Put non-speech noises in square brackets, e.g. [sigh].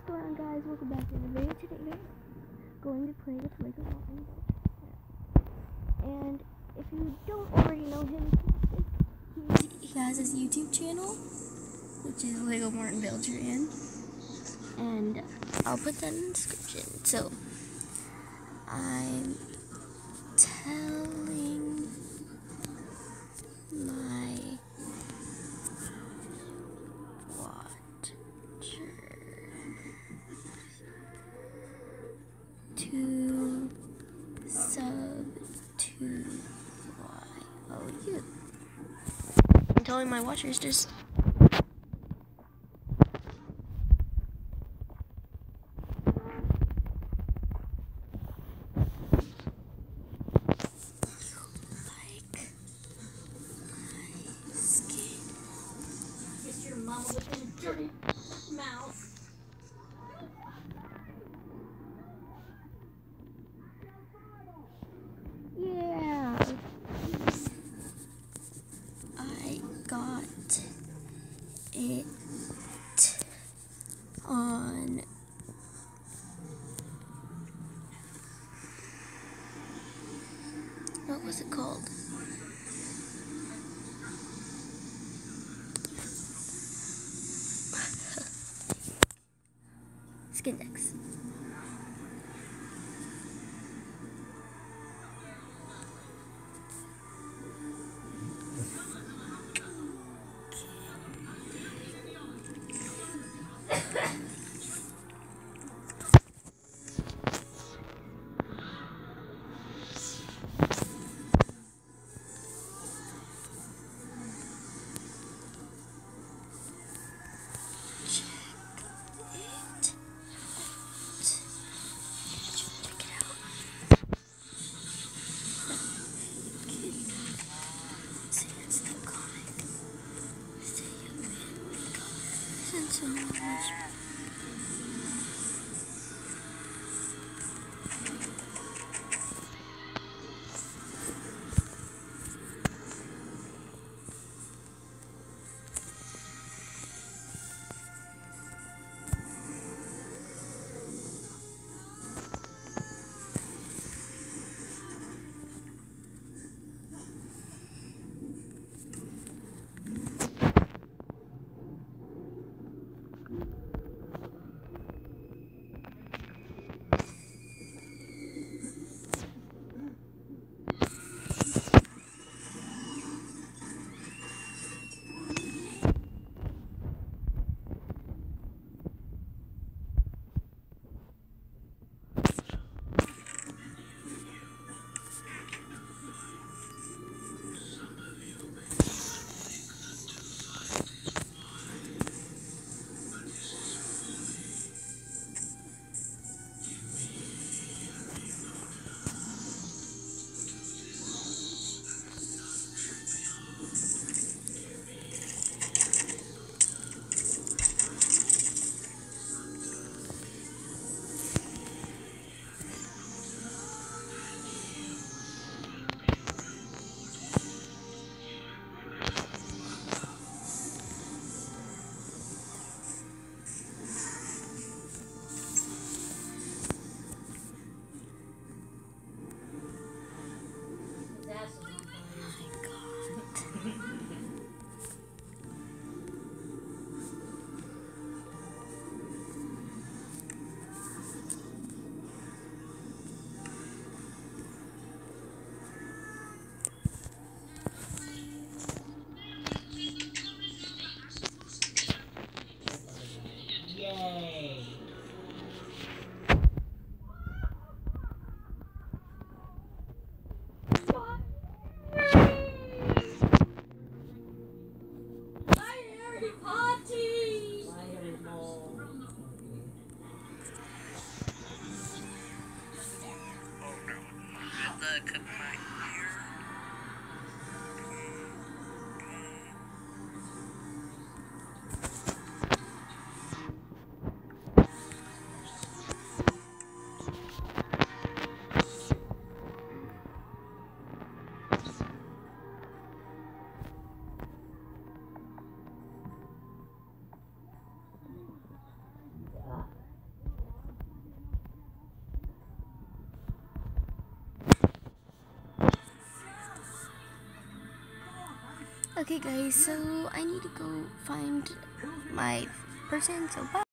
What's going on guys? Welcome back to the video. Today we're going to play with Lago Martin. And if you don't already know him, he has his YouTube channel, which is Lago Martin Beltran. And I'll put that in the description. So I'm telling to sub to YOU. I'm telling my watchers just like my it on what was it called? [laughs] Skindex. Party! Oh cook. Okay, guys, so I need to go find my person, so bye.